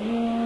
Yeah.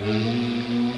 Música